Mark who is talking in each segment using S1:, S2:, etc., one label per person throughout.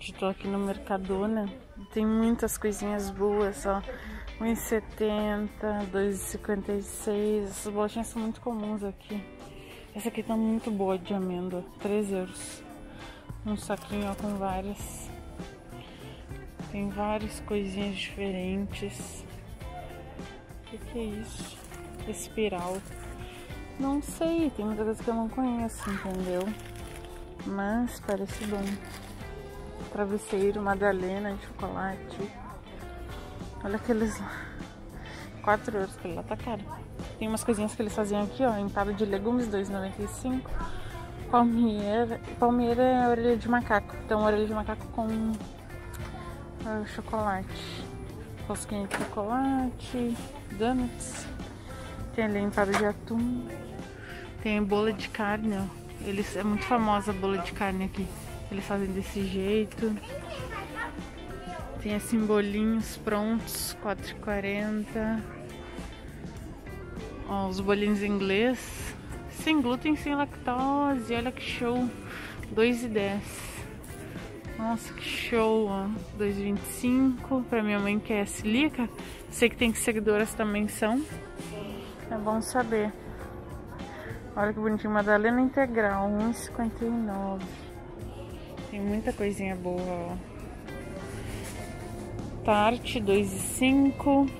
S1: Gente, tô aqui no Mercadona. Tem muitas coisinhas boas, ó. 1,70, 2,56. Essas bolachinhas são muito comuns aqui. Essa aqui tá muito boa de amêndoa, 3 euros. Um saquinho ó, com várias. Tem várias coisinhas diferentes. O que, que é isso? Espiral. Não sei, tem muita coisa que eu não conheço, entendeu? Mas parece bom. Travesseiro, madalena de chocolate. Olha aqueles lá. 4 euros, aquele lá tá caro. Tem umas coisinhas que eles faziam aqui, ó. Empada de legumes, 2,95. Palmeira. Palmeira é orelha de macaco. Então, orelha de macaco com uh, chocolate. Rosquinha de chocolate. Donuts. Tem ali empada de atum. Tem bola de carne, ó. Eles, é muito famosa a bola de carne aqui. Eles fazem desse jeito. Tem assim bolinhos prontos, 4,40. Ó, os bolinhos em inglês. Sem glúten, sem lactose. Olha que show. 2,10. Nossa, que show, ó. 2,25. Pra minha mãe que é celíaca. Sei que tem seguidoras também são. É bom saber. Olha que bonitinho, Madalena Integral, 1,59. Tem muita coisinha boa, ó. Tarte, 2,5.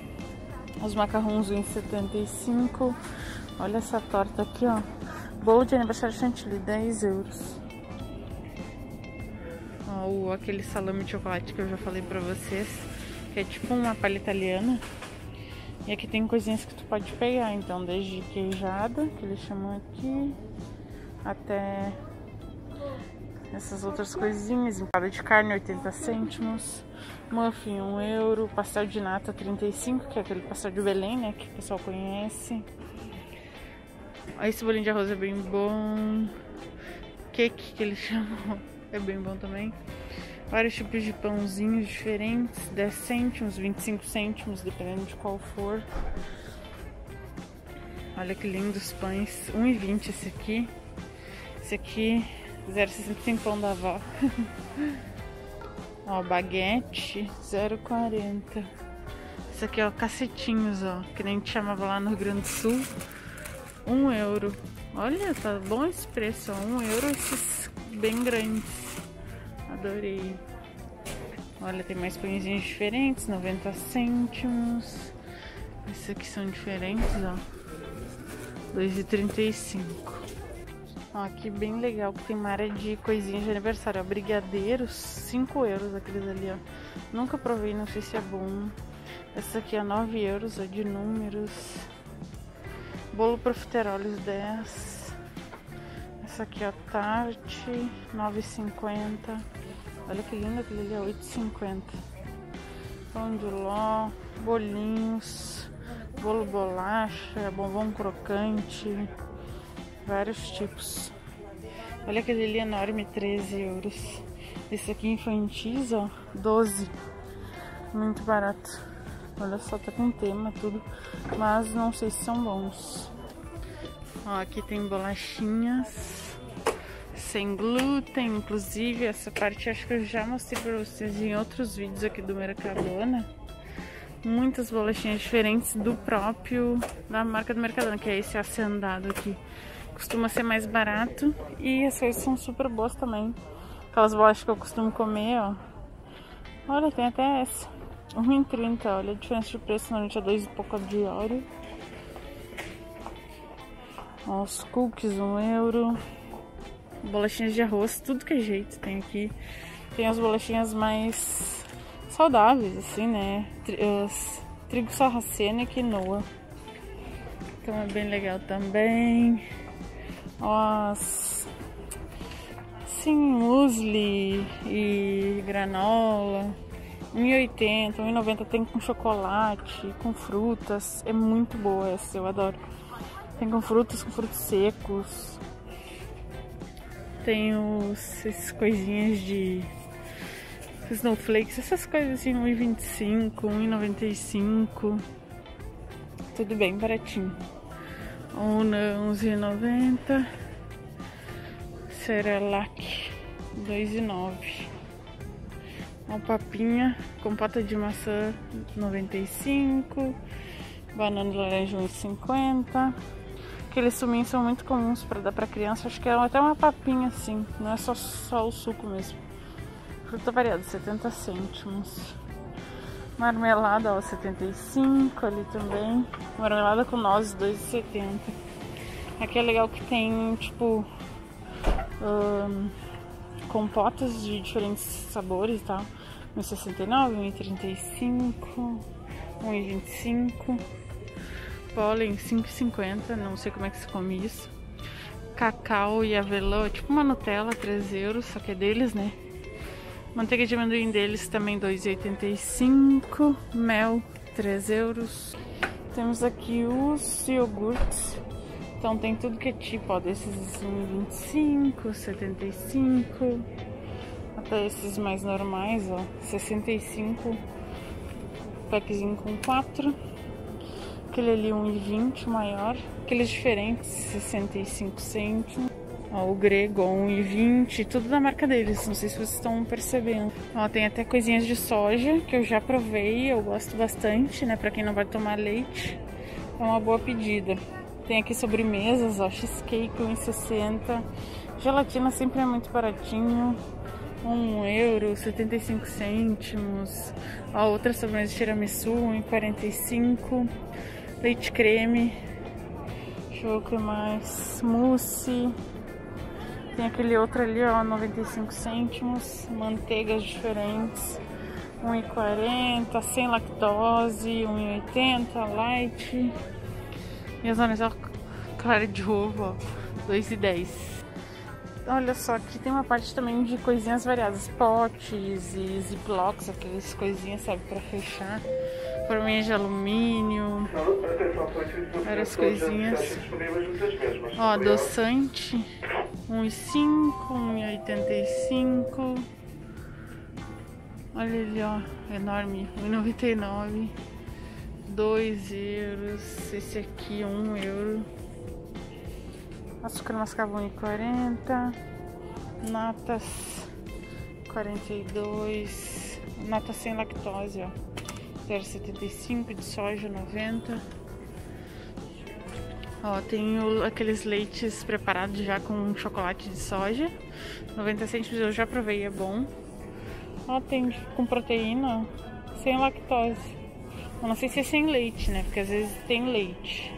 S1: Os macarrons, 1,75. Olha essa torta aqui, ó. Bolo de aniversário chantilly, 10 euros. Ó, aquele salame de chocolate que eu já falei pra vocês. Que é tipo uma palha italiana. E aqui tem coisinhas que tu pode pegar, então desde queijada, que eles chamam aqui, até essas outras coisinhas, empada de carne 80 cêntimos, muffin 1 euro, pastel de nata 35, que é aquele pastel de Belém, né, que o pessoal conhece. Esse bolinho de arroz é bem bom, cake que eles chamam é bem bom também. Vários tipos de pãozinhos diferentes, 10 cêntimos, 25 cêntimos, dependendo de qual for. Olha que lindos pães, 1,20 esse aqui. Esse aqui, 0,65 pão da avó. ó, baguete, 0,40. Esse aqui, ó, cacetinhos, ó, que nem a gente chamava lá no Rio Grande do Sul. 1 euro. Olha, tá bom esse preço, ó, 1 euro esses bem grandes. Adorei. Olha, tem mais pãezinhos diferentes, 90 cêntimos. Esses aqui são diferentes, ó. 2,35. Ó, aqui bem legal que tem uma área de coisinhas de aniversário. Ó, brigadeiros, 5 euros aqueles ali, ó. Nunca provei, não sei se é bom. Essa aqui é 9 euros, ó, de números. Bolo profiteroles 10. Essa aqui, ó, tarte, 9,50. Olha que lindo aquele ali, é 8,50. Pão de ló, bolinhos, bolo bolacha, bombom crocante, vários tipos. Olha aquele ali enorme, 13 euros. Esse aqui infantis, ó, 12. Muito barato. Olha só, tá com tema tudo, mas não sei se são bons. Ó, aqui tem bolachinhas sem glúten, inclusive essa parte acho que eu já mostrei para vocês em outros vídeos aqui do Mercadona. Muitas bolachinhas diferentes do próprio, da marca do Mercadona, que é esse acendado aqui. Costuma ser mais barato e as coisas são super boas também. Aquelas bolachas que eu costumo comer, ó. Olha, tem até essa. 1,30, olha a diferença de preço, normalmente é dois e pouco de óleo. Ó, os cookies, 1 um euro bolachinhas de arroz, tudo que é jeito tem aqui. Tem as bolachinhas mais saudáveis, assim, né? Os, trigo sarraceno e quinoa. Então é bem legal também. As sim, muesli e granola. 1,80, 1,90 tem com chocolate, com frutas. É muito boa essa, eu adoro. Tem com frutas, com frutos secos. Tem os, essas coisinhas de snowflakes, essas coisas assim, 1,25, 1,95. Tudo bem baratinho. Una 11,90. Cerelac 2,9. Uma papinha, compota de maçã 95, banana de laranja 1,50. Aqueles suminhos são muito comuns para dar para criança. Acho que é até uma papinha assim, não é só, só o suco mesmo. Fruta variada, 70 cêntimos. Marmelada, ó, 75 ali também. Marmelada com nozes, 2,70. Aqui é legal que tem, tipo, compotas de diferentes sabores e tal. 1,69, 1,35, 1,25. Pólen, 5,50. Não sei como é que se come isso. Cacau e avelã, tipo uma Nutella, 3 euros, só que é deles, né? Manteiga de amendoim deles também 2,85. Mel 3 euros. Temos aqui os iogurtes. Então tem tudo que é tipo, ó, desses 25, 75, até esses mais normais, ó, 65, packzinho com 4. Aquele ali 1,20 maior, aqueles diferentes 65 cêntimos. O grego, 1,20, tudo da marca deles, não sei se vocês estão percebendo. Ó, tem até coisinhas de soja, que eu já provei, eu gosto bastante, né, pra quem não vai tomar leite. É uma boa pedida. Tem aqui sobremesas, ó, cheesecake 1,60. Gelatina sempre é muito baratinho. 1 euro, 75 cêntimos. A outra sobremesa de tiramisu, 1,45. Leite creme. Deixa eu ver o que mais. Mousse. Tem aquele outro ali, ó, 95 cêntimos, manteigas diferentes, 1,40, sem lactose, 1,80, light. E as anéis, ó, clara de ovo, ó, 2,10. Olha só, aqui tem uma parte também de coisinhas variadas, potes e ziplocks, aquelas coisinhas, sabe, pra fechar. Forminha de alumínio, várias coisinhas. Ó, adoçante, 1,5, 1,85. Olha ali, ó, enorme, 1,99. 2 euros. Esse aqui, 1 euro. Açúcar mascavo 1,40. Natas 42. Nata sem lactose, ó. 0,75 de soja 90. Ó, tem o, aqueles leites preparados já com chocolate de soja. 90 centímetros eu já provei, é bom. Ó, tem com proteína sem lactose. Eu não sei se é sem leite, né? Porque às vezes tem leite.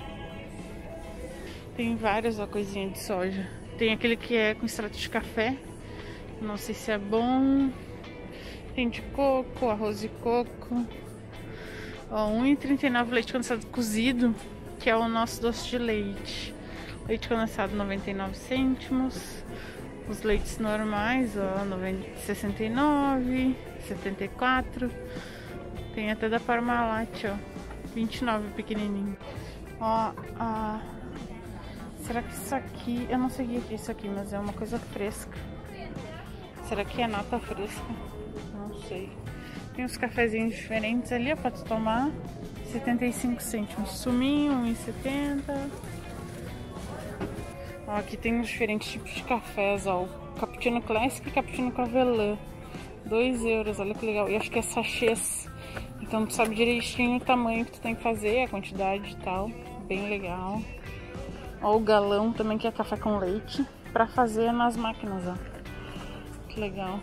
S1: Tem várias ó, coisinhas de soja. Tem aquele que é com extrato de café. Não sei se é bom. Tem de coco, arroz de coco. Ó, 1,39 leite condensado cozido, que é o nosso doce de leite. Leite condensado 99 cêntimos. Os leites normais, ó, 69, 74. Tem até da Parmalat, ó. 29 pequenininho. Ó, a... Será que isso aqui... Eu não sei o que é isso aqui, mas é uma coisa fresca. Será que é nata fresca? Não sei. Tem uns cafezinhos diferentes ali, ó, pra tu tomar. 75 cêntimos. Suminho, 1,70. Ó, aqui tem uns diferentes tipos de cafés, ó. Cappuccino classic e cappuccino com avelã. 2 euros, olha que legal. E acho que é sachês. Então tu sabe direitinho o tamanho que tu tem que fazer, a quantidade e tal. Bem legal. Ó o galão também que é café com leite para fazer nas máquinas, ó. Que legal.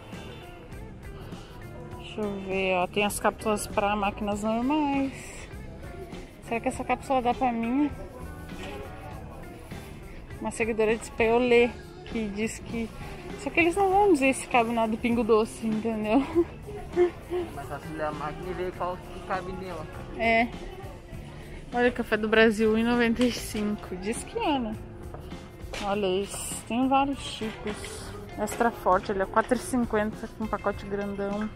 S1: Deixa eu ver, ó, tem as cápsulas para máquinas normais. Será que essa cápsula dá para mim? Uma seguidora disse pra eu ler, que diz que só que eles não vão dizer se cabe nada do pingo doce, entendeu?
S2: Mas ler a máquina e ver qual que cabe nela.
S1: É. Olha o café do Brasil, 1,95. Diz que é, né? Olha isso. Tem vários tipos. Extra forte, ele é 4,50 com um pacote grandão.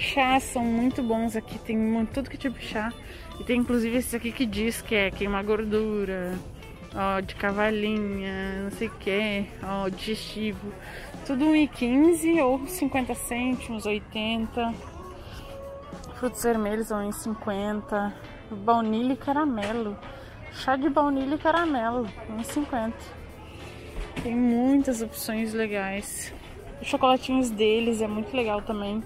S1: Chás são muito bons aqui, tem tudo que tipo de chá. E tem inclusive esse aqui que diz que é queimar gordura, ó, de cavalinha, não sei o que, ó, digestivo. Tudo 1,15 ou 50 cêntimos, 80. Frutos vermelhos 1,50. Baunilha e caramelo. Chá de baunilha e caramelo, 1,50. Tem muitas opções legais. Os chocolatinhos deles é muito legal também.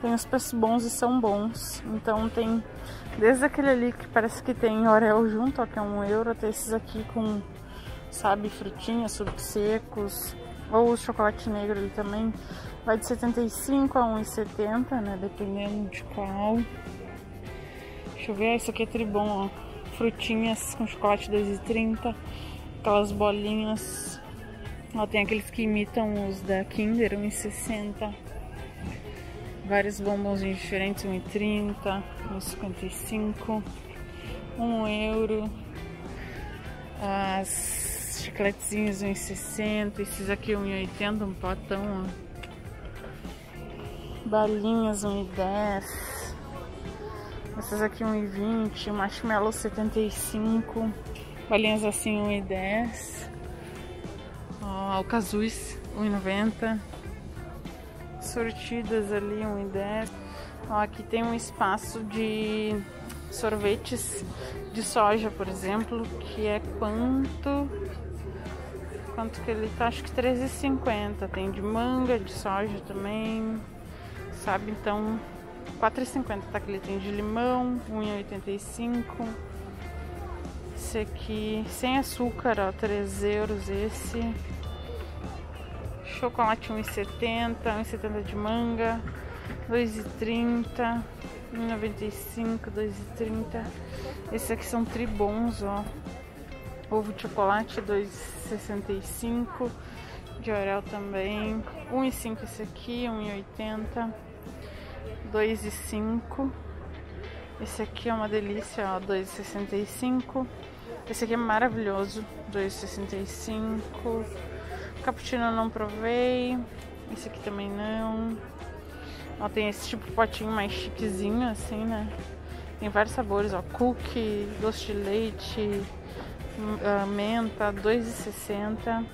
S1: Tem os preços bons e são bons. Então tem desde aquele ali que parece que tem Orel junto, ó, que é um euro, até esses aqui com, sabe, frutinhas, frutos secos. Ou o chocolate negro ali também. Vai de 75 a 1,70, né? Dependendo de qual. Deixa eu ver, isso aqui é tribom, ó frutinhas com chocolate 2,30, aquelas bolinhas. Ó, tem aqueles que imitam os da Kinder, 1,60. Vários bombonzinhos diferentes, 1,30, 1,55, 1 euro. As chicletezinhas 1,60, esses aqui 1,80, um potão, ó. Balinhas 1,10. Essas aqui 1,20, marshmallow 75, balinhas assim 1,10. Ó, alcazuis 1,90. Sortidas ali 1,10. Ó, aqui tem um espaço de sorvetes de soja, por exemplo, que é quanto quanto que ele tá? Acho que 13,50. Tem de manga, de soja também. Sabe? Então, 4,50 tá aquele tem de limão, 1,85. Esse aqui sem açúcar, ó, 3 euros esse. Chocolate 1,70, 1,70 de manga, 2,30, 1,95, 2,30. Esses aqui são tribons, ó. Ovo de chocolate 2,65. De Orel também. 1,5 esse aqui, 1,80. 2,5. Esse aqui é uma delícia, ó, 2,65. Esse aqui é maravilhoso, 2,65. Cappuccino não provei. Esse aqui também não. Ó, tem esse tipo de potinho mais chiquezinho, assim, né? Tem vários sabores, ó. Cookie, doce de leite, uh, menta, 2,60.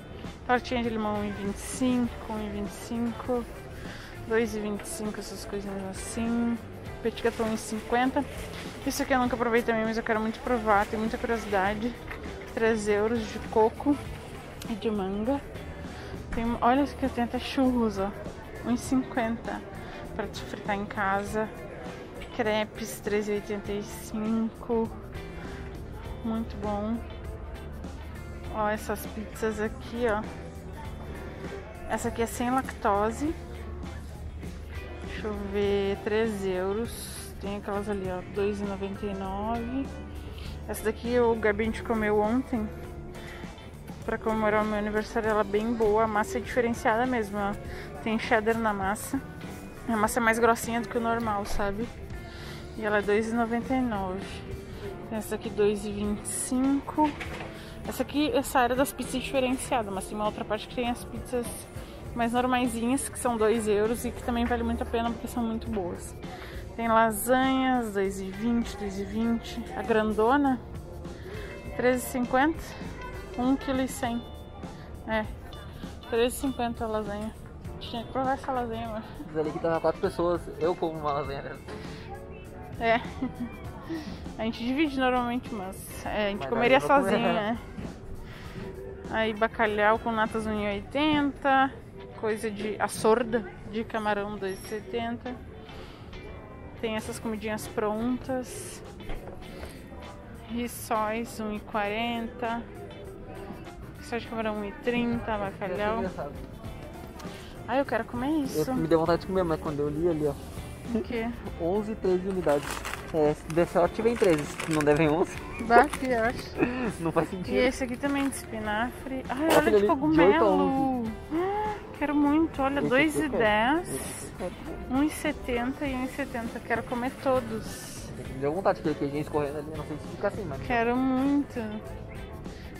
S1: Tortinha de limão 1,25, 1,25. 2,25 essas coisinhas assim. Petit gâteau 1,50. Isso aqui eu nunca provei também, mas eu quero muito provar, tenho muita curiosidade. 3 euros de coco e de manga. Tem, olha isso aqui, tem até churros, ó. 1,50 para te fritar em casa. Crepes 3,85. Muito bom. Ó, essas pizzas aqui, ó. Essa aqui é sem lactose. Deixa eu ver, 13 euros. Tem aquelas ali, ó, 2,99. Essa daqui o gente comeu ontem. Pra comemorar o meu aniversário, ela é bem boa. A massa é diferenciada mesmo, ó. Tem cheddar na massa. A massa é mais grossinha do que o normal, sabe? E ela é 2,99. Tem essa daqui 2,25. Essa aqui, essa área das pizzas diferenciada, mas tem uma outra parte que tem as pizzas mais normaisinhas, que são 2 euros e que também vale muito a pena porque são muito boas. Tem lasanhas, 2,20, 2,20. A grandona, 13,50. 1,1 kg. É, 13,50 a lasanha. Tinha que provar essa lasanha, mano.
S2: Diz ali que tava quatro pessoas, eu como uma lasanha dessa.
S1: É. A gente divide normalmente, mas é, a gente mas comeria sozinho, comer. né? Aí bacalhau com natas 1,80 coisa de a sorda de camarão 2,70. Tem essas comidinhas prontas. Rissóis 1,40. Rissóis de camarão 1,30, bacalhau. Ah, eu quero comer isso.
S2: Eu me deu vontade de comer, mas quando eu li ali, ó.
S1: O quê?
S2: 11 13 unidades. É, se der sorte vem 13, se não devem 11.
S1: Bah, que acho.
S2: não faz sentido. E
S1: esse aqui também de espinafre. Ai, olha de cogumelo. De quero muito. Olha, 2,10, 1,70 e 1,70. Quero comer todos.
S2: Me deu vontade de queijinho escorrendo ali, não sei se fica assim, mas.
S1: Quero muito.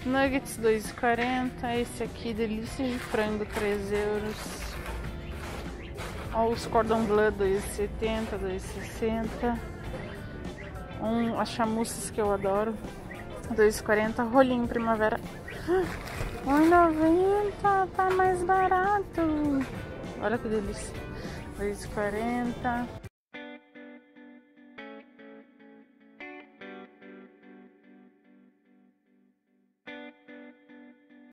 S1: Nuggets 2,40. Esse aqui, delícia de frango, 3 euros. Olha os cordon bleu 2,70, 2,60. Um, as chamuças que eu adoro. 2,40. Rolinho primavera. 1,90 tá mais barato. Olha que delícia. 2,40.